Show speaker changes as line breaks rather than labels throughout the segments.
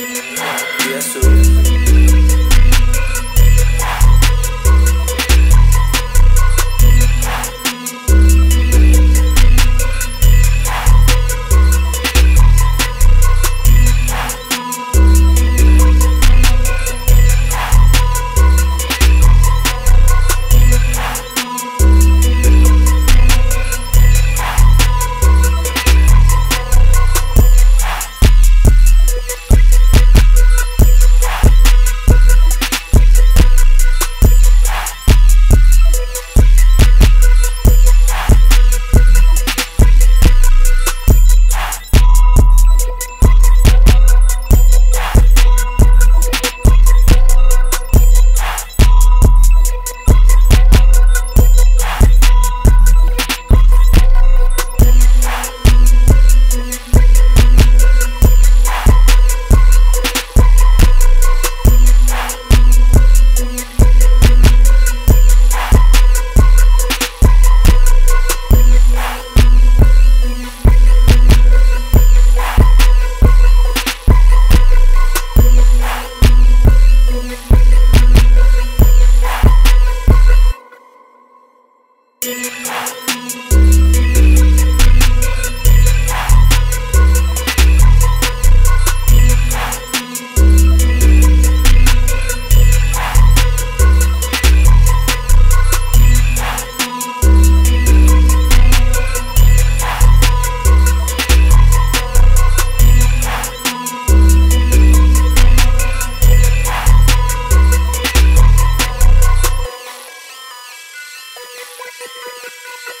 Yes, sir.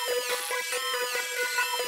Thank you.